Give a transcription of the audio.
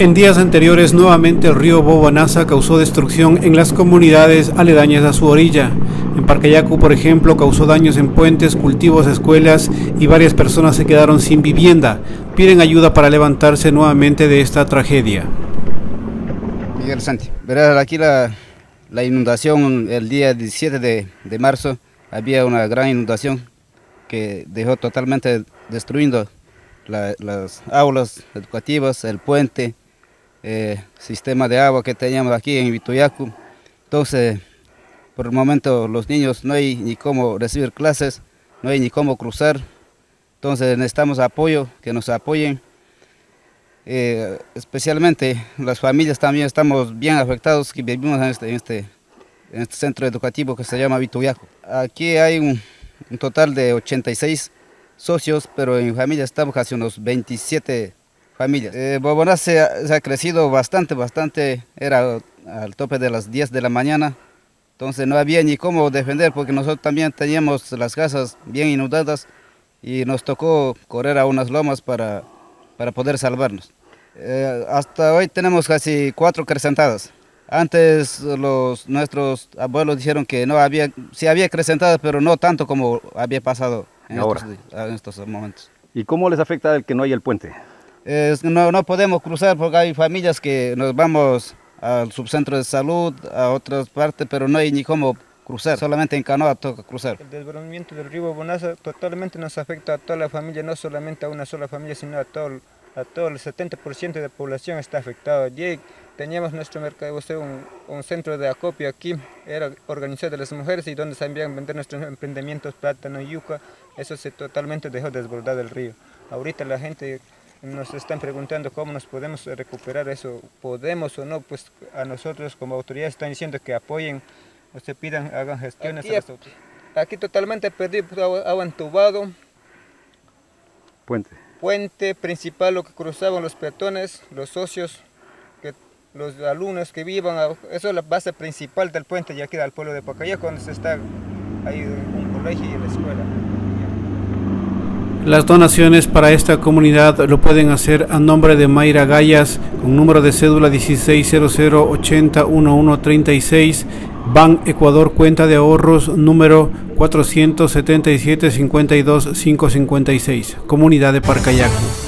En días anteriores, nuevamente el río Bobanaza causó destrucción en las comunidades aledañas a su orilla. En Parcayacu, por ejemplo, causó daños en puentes, cultivos, escuelas y varias personas se quedaron sin vivienda. Piden ayuda para levantarse nuevamente de esta tragedia. Miguel Santi, verás aquí la, la inundación el día 17 de, de, marzo, había una gran inundación que dejó totalmente destruyendo la, las aulas educativas, el puente, eh, sistema de agua que teníamos aquí en Vituyacu. Entonces, por el momento los niños no hay ni cómo recibir clases, no hay ni cómo cruzar. Entonces necesitamos apoyo, que nos apoyen. Eh, especialmente las familias también estamos bien afectados que vivimos en este, en este, este centro educativo que se llama Vituyacu. Aquí hay un, un total de 86 socios, pero en familia estamos casi unos 27 familias. Eh, se ha, crecido bastante, bastante, era al tope de las 10 de la mañana, entonces no había ni cómo defender porque nosotros también teníamos las casas bien inundadas y nos tocó correr a unas lomas para, para poder salvarnos. Eh, hasta hoy tenemos casi cuatro acrecentadas. Antes los, nuestros abuelos dijeron que no había, sí había acrecentadas, pero no tanto como había pasado en, Ahora. Estos, en estos momentos. ¿Y cómo les afecta el que no haya el puente? No, no podemos cruzar porque hay familias que nos vamos al subcentro de salud, a otras partes, pero no hay ni cómo cruzar, solamente en canoa toca cruzar. El desbordamiento del río Bonaza totalmente nos afecta a toda la familia, no solamente a una sola familia, sino a todo, a todo el 70% de la población está afectado. Teníamos nuestro mercado, un, un centro de acopio aquí, era organizado de las mujeres y donde sabían vender nuestros emprendimientos, plátano, yuca, eso se totalmente dejó desbordar el río. Ahorita la gente nos están preguntando cómo nos podemos recuperar eso, podemos o no, pues a nosotros como autoridades están diciendo que apoyen, o se pidan, hagan gestiones aquí, a las autoridades. Aquí totalmente perdido, pues, agua entubado. Puente. Puente principal, lo que cruzaban los peatones, los socios, que, los alumnos que vivan, eso es la base principal del puente, ya queda el pueblo de Pacaya, donde se está ahí un colegio y la escuela. Las donaciones para esta comunidad lo pueden hacer a nombre de Mayra Gallas con número de cédula 1600801136, Ban Ecuador cuenta de ahorros número 477 52 556, Comunidad de Parcayaco.